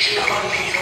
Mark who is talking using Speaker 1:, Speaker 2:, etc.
Speaker 1: Krishna me.